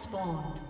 Spawned.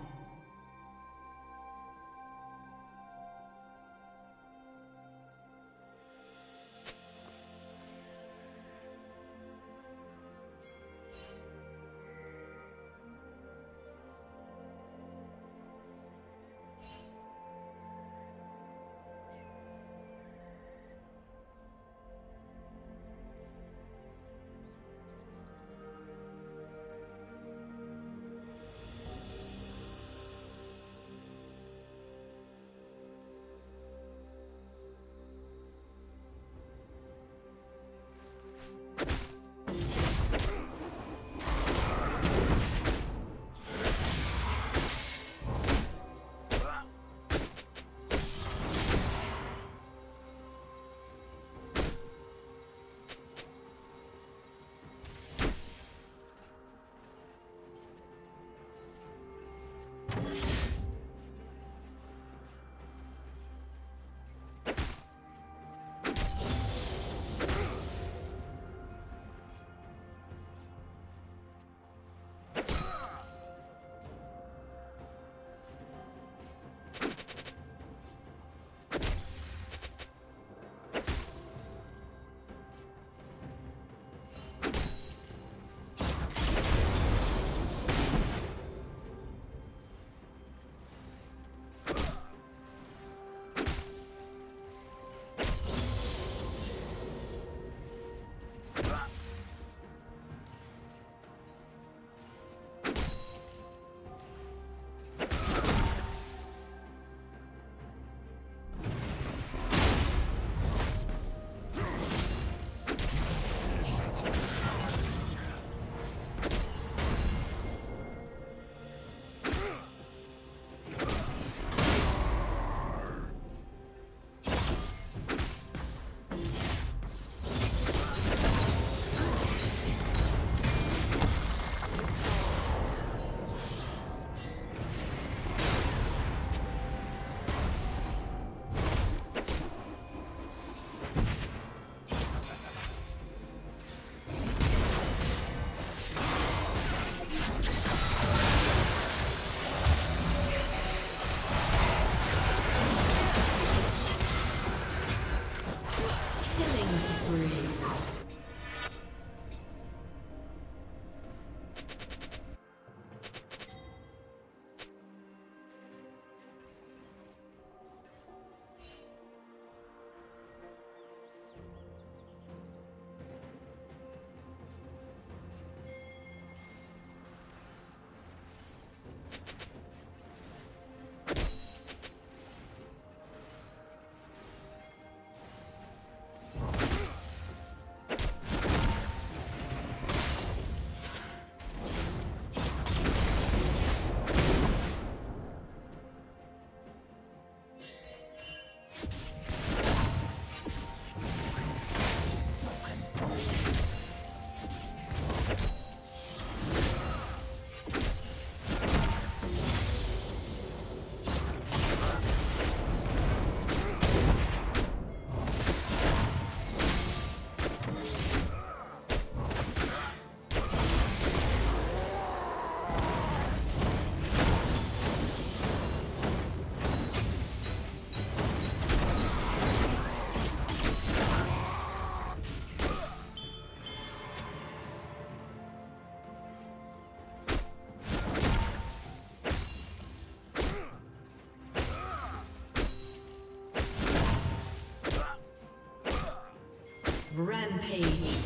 Rampage.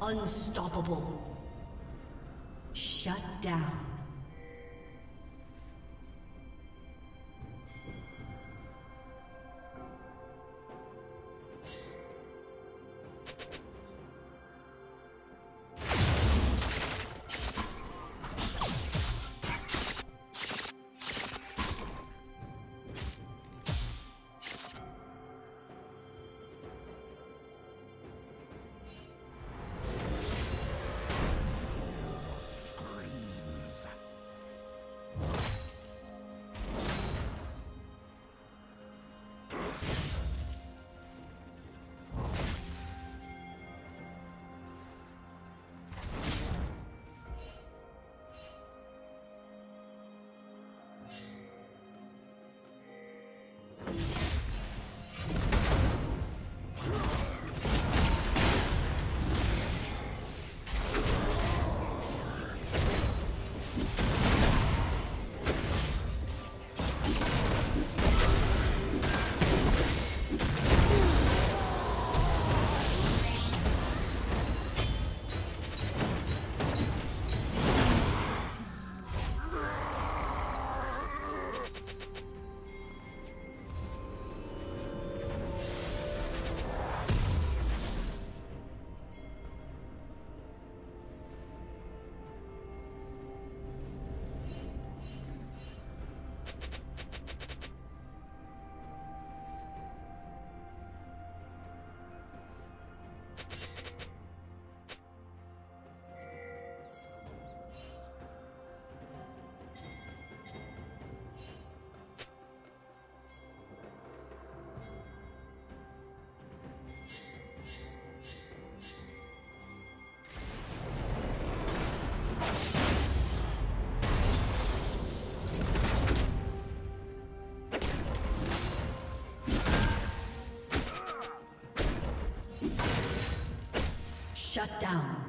Unstoppable. Shut down. Shut down.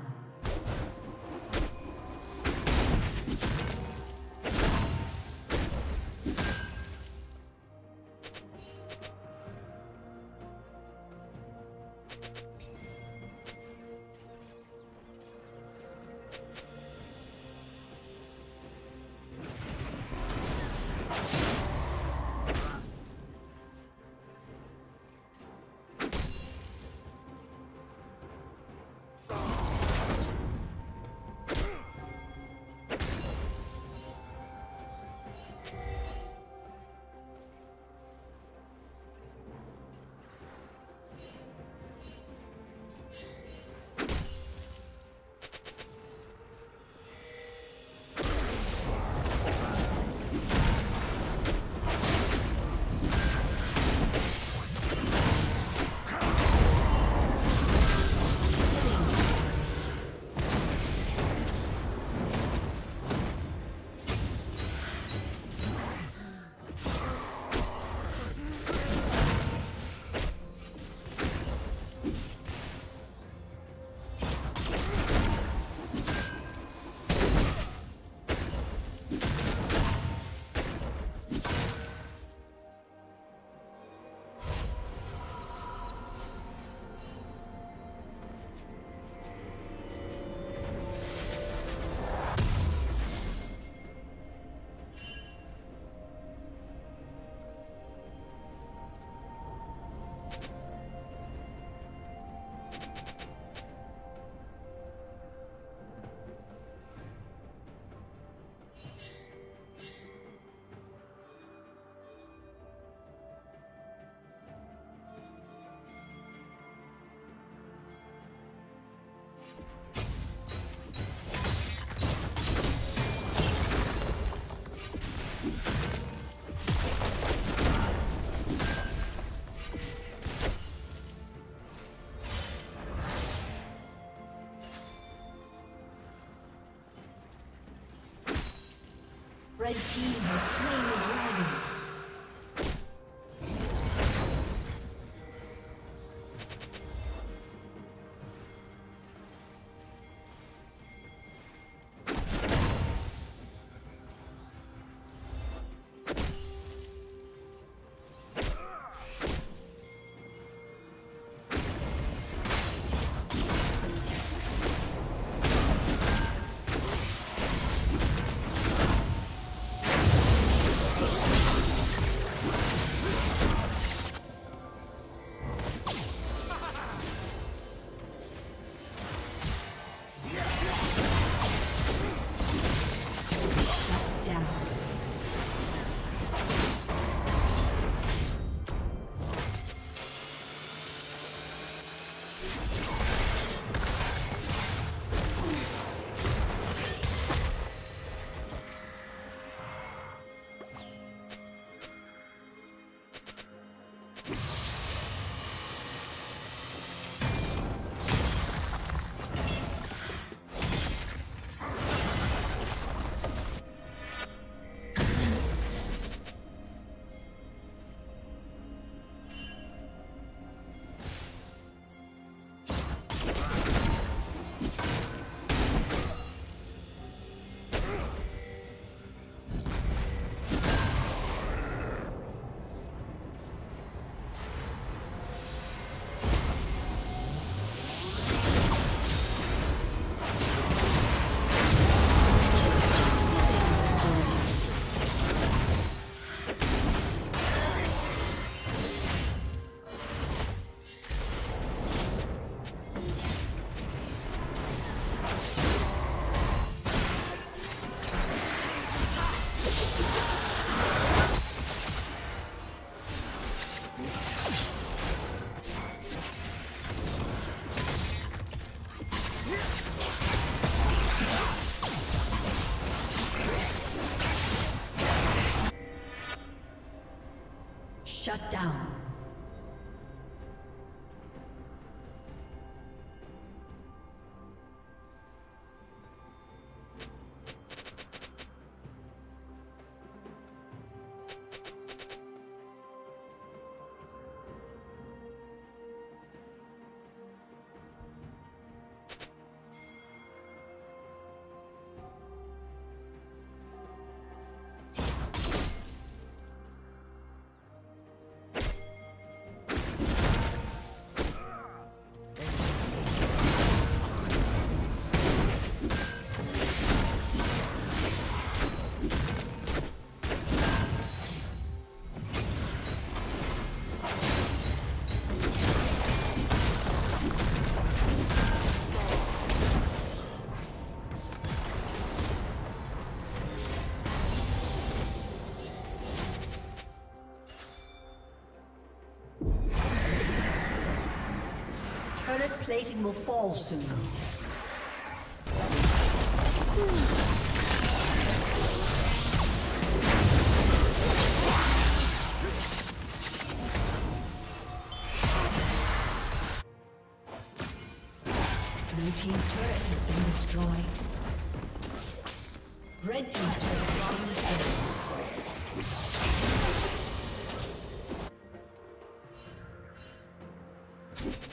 Red team plating will fall soon. Blue Team's turret has been destroyed. Red Team's turret has been destroyed.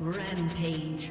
Rampage.